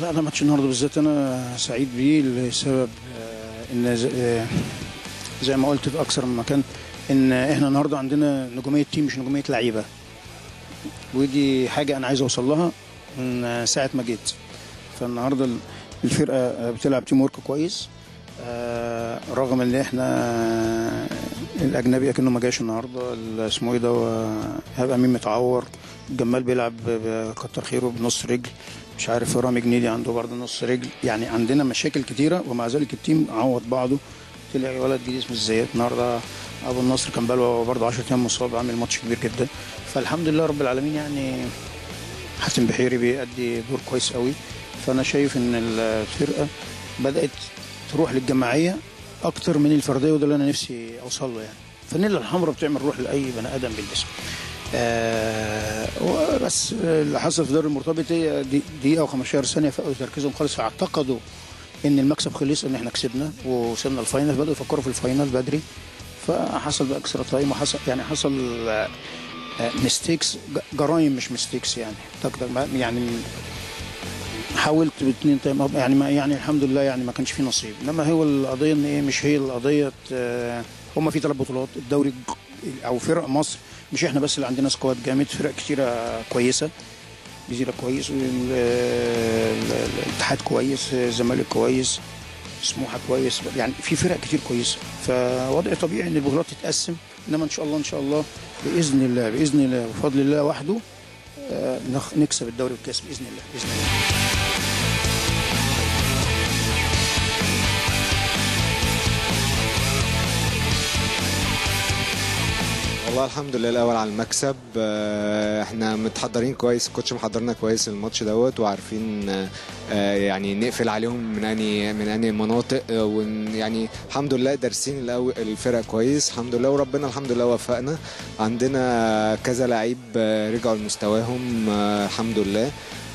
لا أنا ماتش النهارده بالذات أنا سعيد بيه لسبب آه، إن آه، زي ما قلت في أكثر من مكان إن إحنا النهارده عندنا نجومية team مش نجومية لعيبة. ودي حاجة أنا عايز أوصل لها من ساعة ما جيت. فالنهاردة ال- الفرقة بتلعب teamwork كويس آه، رغم إن إحنا الأجنبي أكنه ما جاش النهارده ال- اسمه إيه ده هيبقى مين متعور. جمال بيلعب كتر خيره بنص رجل. مش عارف رامي جنيدي عنده برضه نص رجل. يعني عندنا مشاكل كتيرة ومع ذلك التيم عوض بعضه. طلع ولد جديد اسمه الزيات. النهارده أبو النصر كان بقاله برضه 10 أيام مصاب عامل ماتش كبير جدا. فالحمد لله رب العالمين يعني حسن بحيري بيأدي دور كويس قوي. فأنا شايف إن الفرقة بدأت تروح للجماعية أكتر من الفردية وده اللي أنا نفسي أوصل له يعني. فانيلا الحمراء بتعمل روح لأي بني آدم بيلبسها آه بس اللي حصل في دوري المرتبط هي دقيقة و15 ثانية فقدوا تركيزهم خالص فاعتقدوا إن المكسب خلص إن إحنا كسبنا ووصلنا ال final بدأوا يفكروا في ال final بدري فحصل بقى extra time وحصل يعني حصل mistakes جرايم مش mistakes يعني. تقدر يعني حاولت باثنين time يعني ما يعني الحمد لله يعني ما كانش في نصيب. إنما هو القضية إن إيه مش هي القضية آه، هم في ثلاث بطولات الدوري أو فرق مصر. مش إحنا بس اللي عندنا سكواد جامد فرق كتيرة كويسة. جزيرة كويس الاتحاد كويس الزمالك كويس سموحة كويس يعني في فرق كتير كويسة. فوضع طبيعي إن البطولات تتقسم. إنما إن شاء الله إن شاء الله بإذن الله بإذن الله بفضل الله وحده آه، نكسب الدوري والكاس بإذن الله بإذن الله. والله الحمد لله الأول على المكسب. آه، إحنا متحضرين كويس ال coach محضرنا كويس الماتش دوت وعارفين آه، يعني نقفل عليهم من أني من أني مناطق آه، ون يعني الحمد لله دارسين الأول الفرق كويس. الحمد لله وربنا الحمد لله وفقنا. عندنا كذا لعيب رجعوا لمستواهم الحمد لله.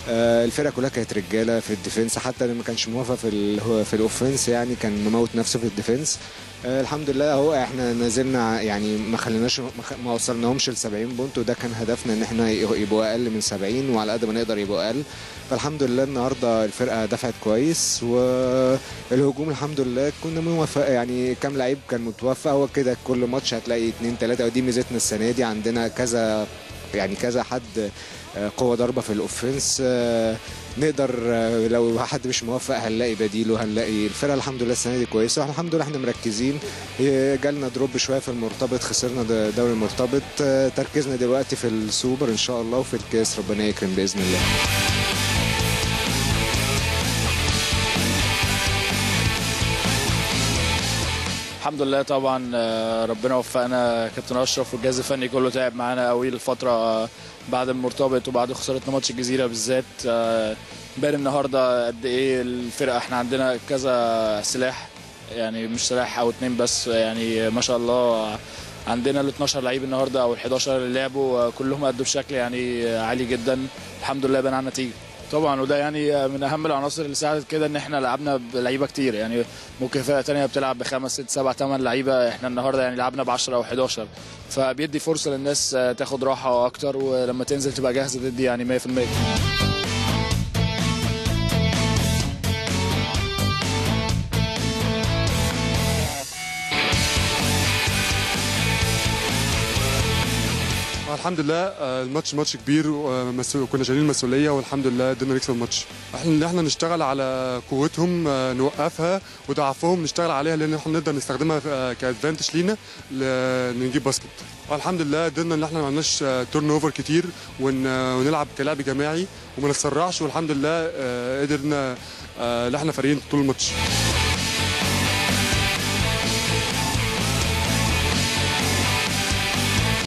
الفرقة كلها كانت رجالة في ال defense حتى اللي ما كانش موفق في في ال offense يعني كان مموت نفسه في ال defense. آه، الحمد لله اهو إحنا نزلنا يعني ما خليناش ما وصلناهمش ل 70 بونت وده كان هدفنا إن إحنا يبقوا أقل من 70 وعلى قد ما نقدر يبقوا أقل. فالحمد لله النهارده الفرقة دفعت كويس والهجوم الحمد لله كنا موفق يعني كام لعيب كان متوفق. هو كده كل ماتش هتلاقي اتنين تلاتة ودي ميزتنا السنة دي عندنا كذا يعني كذا حد آه، قوة ضربة في الأوفنس آه، نقدر آه، لو حد مش موفق هنلاقي بديله هنلاقي الفرقة الحمد لله السنة دي كويسة. الحمد لله إحنا مركزين. جالنا دروب شوية في المرتبط خسرنا دوري المرتبط. تركيزنا دلوقتي في السوبر إن شاء الله وفي الكاس ربنا يكرم بإذن الله. الحمد لله طبعا آه، ربنا وفقنا. كابتن أشرف والجهاز الفني كله تعب معانا قوي الفترة آه، بعد المرتبط وبعد خسارتنا ماتش الجزيرة بالذات. آه، باين النهارده قد إيه الفرقة إحنا عندنا كذا سلاح يعني مش سلاح أو اتنين بس يعني ما شاء الله عندنا ال 12 لعيب النهارده أو ال 11 اللي لعبوا كلهم ادوا بشكل يعني عالي جدا. الحمد لله بان على النتيجه طبعا وده يعني من أهم العناصر اللي ساعدت كده إن إحنا لعبنا بلعيبة كتير. يعني ممكن فرقة تانية بتلعب بخمس ست سبع ثمان لعيبة إحنا النهارده يعني لعبنا ب 10 أو 11 فبيدي فرصة للناس تاخد راحة أكتر ولما تنزل تبقى جاهزة تدي يعني 100% الحمد لله آه، الماتش ماتش كبير وكنا شايلين المسؤولية والحمد لله قدرنا نكسب الماتش. إحنا إحنا نشتغل على قوتهم آه، نوقفها وضعفهم نشتغل عليها لأن إحنا نقدر نستخدمها آه، ك advantage لينا نجيب basket. والحمد لله قدرنا إن إحنا ما عملناش turnover كتير ون- آه، ونلعب كلعب جماعي وما نتسرعش والحمد لله آه، قدرنا آه، إن إحنا فارقين طول الماتش.